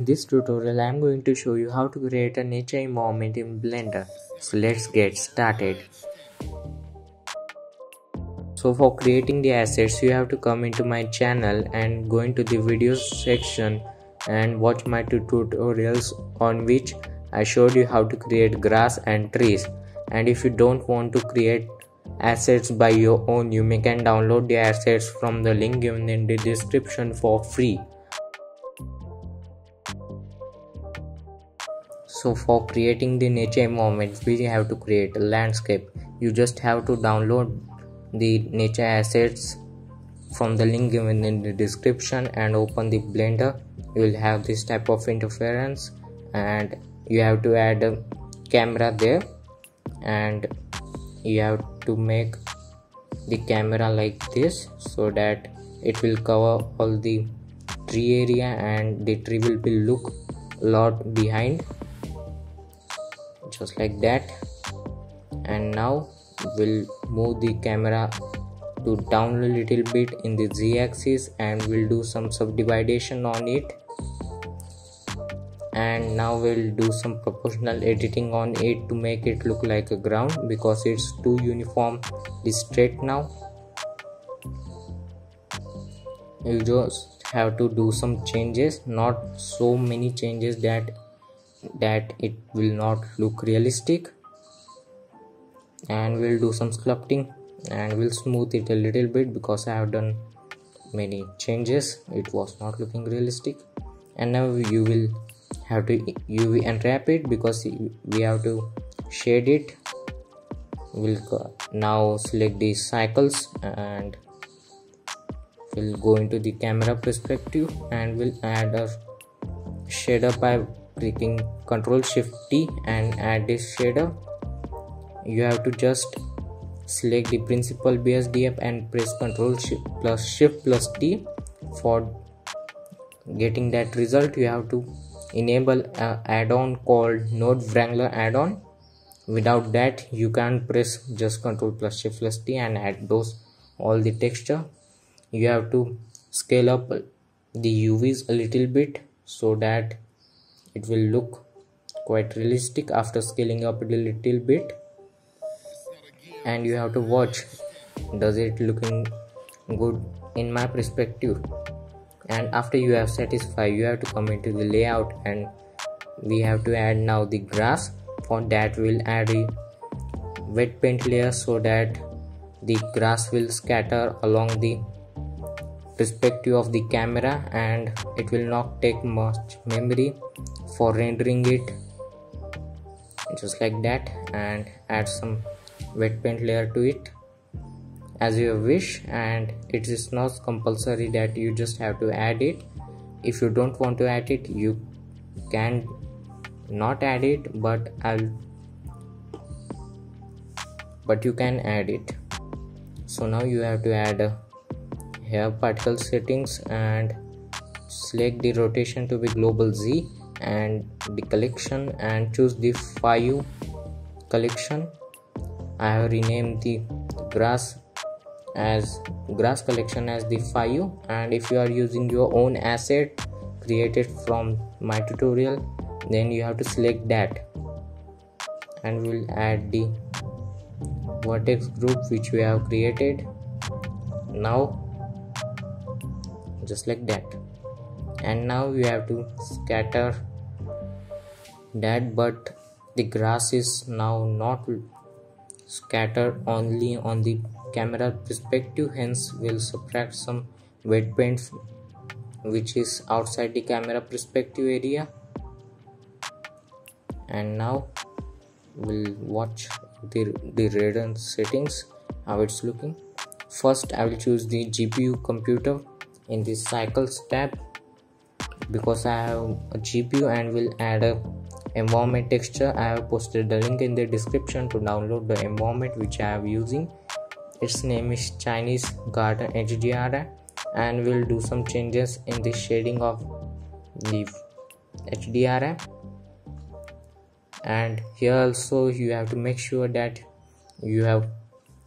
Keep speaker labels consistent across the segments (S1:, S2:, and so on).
S1: In this tutorial I am going to show you how to create a nature environment in Blender. So let's get started. So for creating the assets you have to come into my channel and go into the videos section and watch my two tutorials on which I showed you how to create grass and trees and if you don't want to create assets by your own you may can download the assets from the link given in the description for free so for creating the nature environment. We have to create a landscape. You just have to download the nature assets from the link given in the description and open the blender. You will have this type of interference and you have to add a camera there and you have to make the camera like this so that it will cover all the tree area and the tree will be look lot behind just like that. And now we'll move the camera to down a little bit in the z-axis and we'll do some subdivision on it. And now we'll do some proportional editing on it to make it look like a ground because it's too uniform straight now. You just have to do some changes not so many changes that that it will not look realistic. And we'll do some sculpting and we'll smooth it a little bit because I have done many changes. It was not looking realistic. And now you will have to UV unwrap it because we have to shade it. We'll now select these cycles and we'll go into the camera perspective and we'll add a shader by clicking ctrl shift t and add this shader. You have to just select the Principled BSDF and press ctrl shift plus shift plus t. For getting that result you have to enable an add-on called node wrangler add-on. Without that you can press just control plus shift plus t and add those all the texture. You have to scale up the uvs a little bit so that it will look quite realistic after scaling up a little bit. And you have to watch does it looking good in my perspective? And after you have satisfied you have to come into the layout and we have to add now the grass. For that we'll add a weight paint layer so that the grass will scatter along the perspective of the camera and it will not take much memory for rendering it. Just like that and add some weight paint layer to it as you wish and it is not compulsory that you just have to add it. If you don't want to add it you can not add it but i'll but you can add it. So now you have to add a hair particle settings and select the rotation to be global z and the collection and choose the 5 collection. I have renamed the grass as grass collection as the file and if you are using your own asset created from my tutorial then you have to select that. And we'll add the vertex group which we have created. Now just like that. And now we have to scatter that but the grass is now not scattered only on the camera perspective hence we'll subtract some weight paint which is outside the camera perspective area. And now we'll watch the, the radar settings how it's looking. First i will choose the gpu computer in the cycles tab because i have a gpu and will add a environment texture. I have posted the link in the description to download the environment which i am using. Its name is Chinese Garden HDRI and we'll do some changes in the shading of the HDRI and here also you have to make sure that you have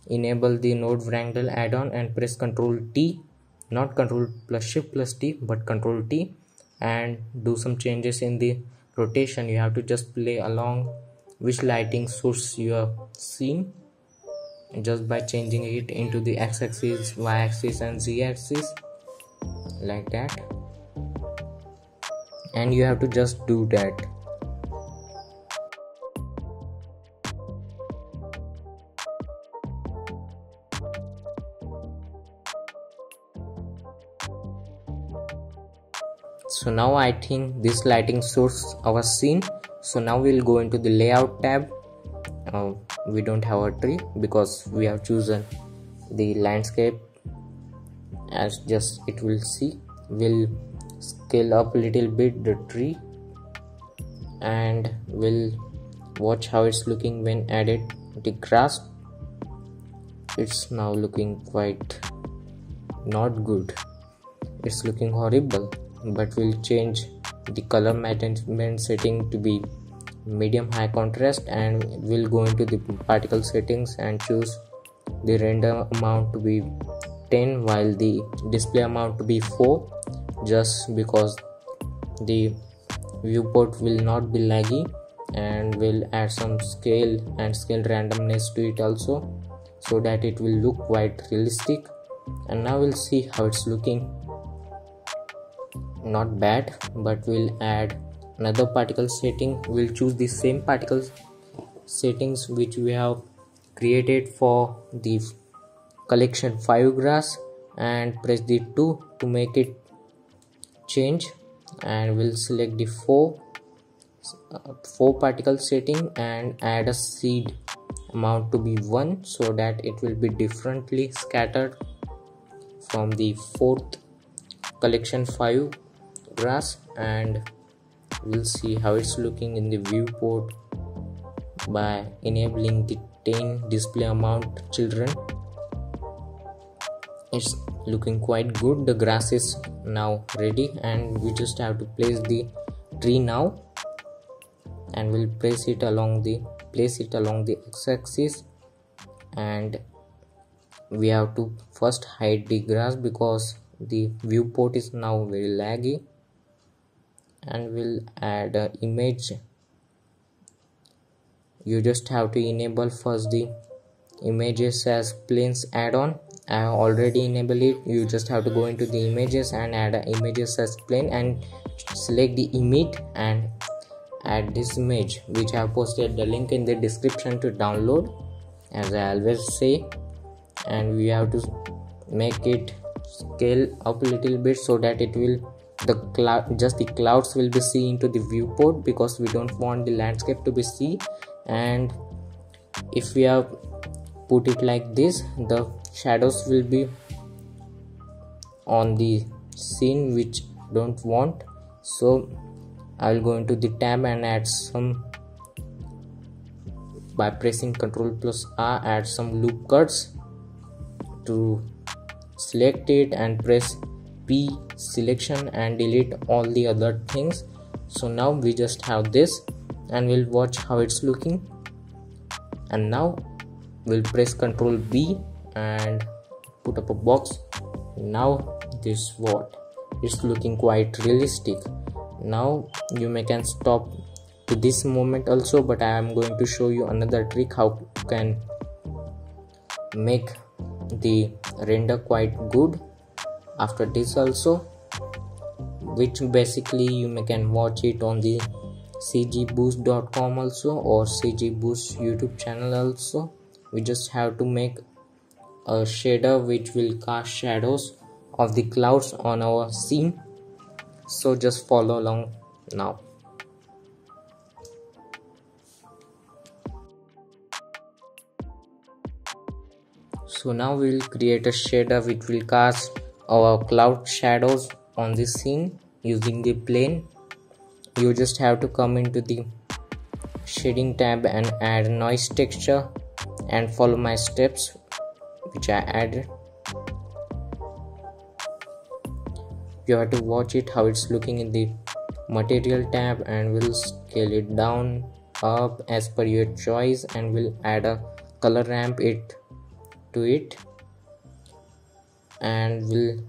S1: enabled the node wrangler add-on and press ctrl T not control plus shift plus T but control T. And do some changes in the rotation. You have to just play along which lighting source you have seen just by changing it into the x-axis y-axis and z-axis like that. And you have to just do that so now I think this lighting source our scene. So now we'll go into the layout tab. Uh, we don't have a tree because we have chosen the landscape. As just it will see we'll scale up a little bit the tree and we'll watch how it's looking when added the grass. It's now looking quite not good. It's looking horrible but we'll change the color management setting to be medium high contrast and we'll go into the particle settings and choose the render amount to be 10 while the display amount to be 4 just because the viewport will not be laggy and we'll add some scale and scale randomness to it also so that it will look quite realistic. And now we'll see how it's looking not bad but we'll add another particle setting. We'll choose the same particle settings which we have created for the collection. 5 grass and press the 2 to make it change. And we'll select the 4 uh, 4 particle setting and add a seed amount to be 1 so that it will be differently scattered from the fourth collection 5 grass and we'll see how it's looking in the viewport by enabling the 10 display amount children. It's looking quite good. The grass is now ready and we just have to place the tree now and we'll place it along the place it along the x-axis and we have to first hide the grass because the viewport is now very laggy and we'll add an image. You just have to enable first the images as planes add-on. I have already enabled it. You just have to go into the images and add images as plane and select the image and add this image which I have posted the link in the description to download as I always say. And we have to make it scale up a little bit so that it will the cloud just the clouds will be seen into the viewport because we don't want the landscape to be seen. And if we have put it like this the shadows will be on the scene which don't want. So i'll go into the tab and add some by pressing ctrl plus r add some loop cuts to select it and press selection and delete all the other things. So now we just have this and we'll watch how it's looking. And now we'll press ctrl b and put up a box. Now this what? It's looking quite realistic. Now you may can stop to this moment also but i am going to show you another trick how you can make the render quite good after this also which basically you can watch it on the cgboost.com also or cgboost youtube channel also. We just have to make a shader which will cast shadows of the clouds on our scene. So just follow along now. So now we'll create a shader which will cast our cloud shadows on the scene using the plane. You just have to come into the shading tab and add noise texture and follow my steps which I added. You have to watch it how it's looking in the material tab and we'll scale it down up as per your choice and we'll add a color ramp it to it and we'll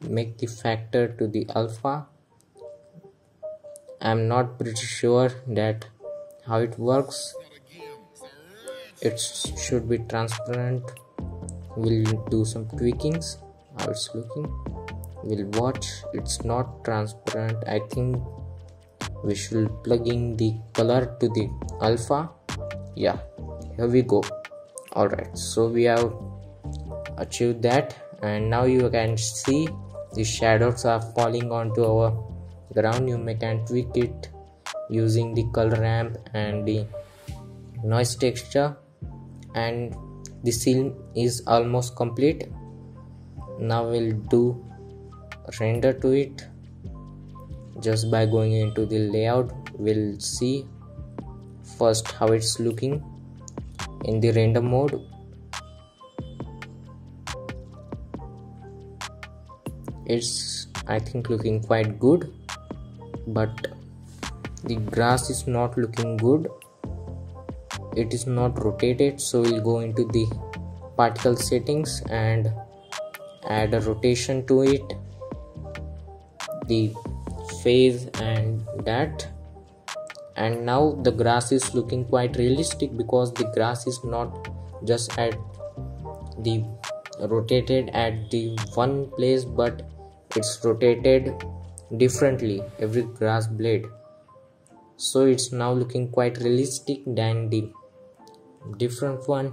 S1: make the factor to the alpha. I'm not pretty sure that how it works. It should be transparent. We'll do some tweakings. How it's looking. We'll watch. It's not transparent. I think we should plug in the color to the alpha. Yeah here we go. All right so we have achieved that and now you can see the shadows are falling onto our ground. You may can tweak it using the color ramp and the noise texture. And the scene is almost complete. Now we'll do render to it. Just by going into the layout we'll see first how it's looking in the render mode it's i think looking quite good but the grass is not looking good. It is not rotated so we'll go into the particle settings and add a rotation to it. The phase and that. And now the grass is looking quite realistic because the grass is not just at the rotated at the one place but it's rotated differently every grass blade. So it's now looking quite realistic than the different one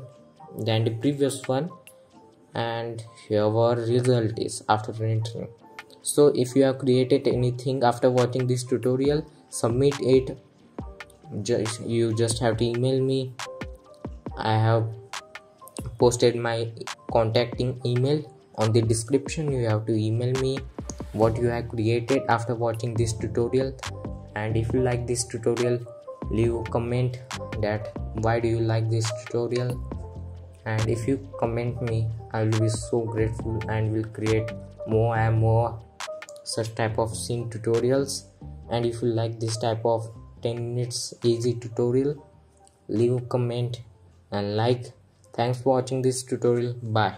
S1: than the previous one. And here our result is after rendering so if you have created anything after watching this tutorial submit it. Just you just have to email me. I have posted my contacting email on the description you have to email me what you have created after watching this tutorial. And if you like this tutorial leave a comment that why do you like this tutorial. And if you comment me i will be so grateful and will create more and more such type of scene tutorials. And if you like this type of 10 minutes easy tutorial leave a comment and like. Thanks for watching this tutorial. Bye